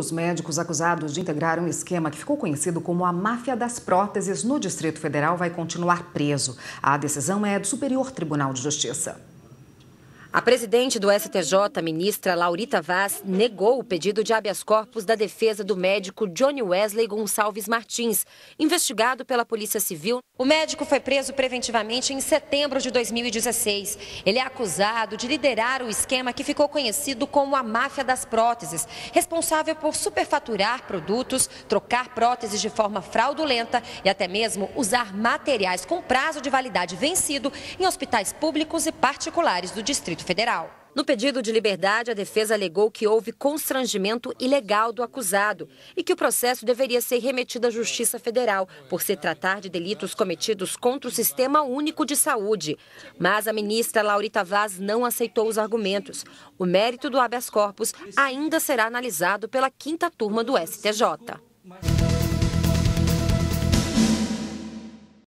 Dos médicos acusados de integrar um esquema que ficou conhecido como a máfia das próteses no Distrito Federal vai continuar preso. A decisão é do Superior Tribunal de Justiça. A presidente do STJ, ministra Laurita Vaz, negou o pedido de habeas corpus da defesa do médico Johnny Wesley Gonçalves Martins, investigado pela Polícia Civil. O médico foi preso preventivamente em setembro de 2016. Ele é acusado de liderar o esquema que ficou conhecido como a máfia das próteses, responsável por superfaturar produtos, trocar próteses de forma fraudulenta e até mesmo usar materiais com prazo de validade vencido em hospitais públicos e particulares do Distrito Distrito Federal. No pedido de liberdade, a defesa alegou que houve constrangimento ilegal do acusado e que o processo deveria ser remetido à Justiça Federal, por se tratar de delitos cometidos contra o Sistema Único de Saúde. Mas a ministra Laurita Vaz não aceitou os argumentos. O mérito do habeas corpus ainda será analisado pela quinta turma do STJ.